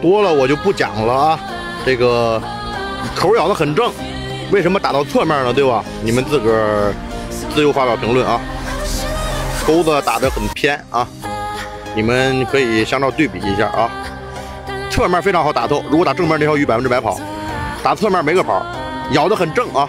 多了我就不讲了啊。这个口咬的很正，为什么打到侧面呢？对吧？你们自个儿自由发表评论啊。钩子打的很偏啊，你们可以相照对比一下啊。侧面非常好打透，如果打正面那条鱼百分之百跑，打侧面没个跑，咬的很正啊。